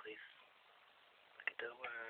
please. Look at the worm.